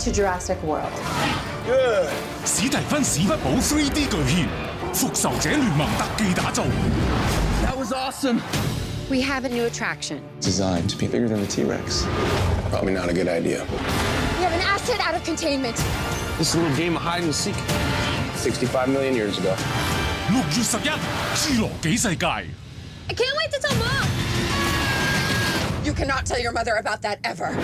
to Jurassic World. 史蒂芬史匹堡 3D 巨獻，復仇者聯盟特技打造。That was awesome. We have a new attraction. Designed to be bigger than the T Rex. Probably not a good idea. We have an asset out of containment. This is a little game of hide and seek. 65 million years ago. 六月十一，侏羅紀世界。I can't wait to tell mom. You cannot tell your mother about that ever.